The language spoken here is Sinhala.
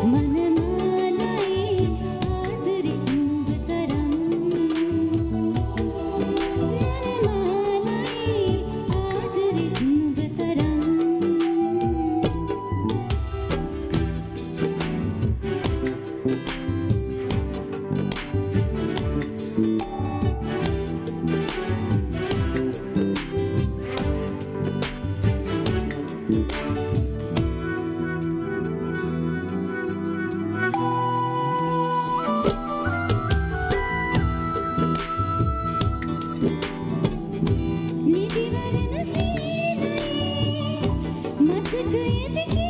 thank mm -hmm. you Creepy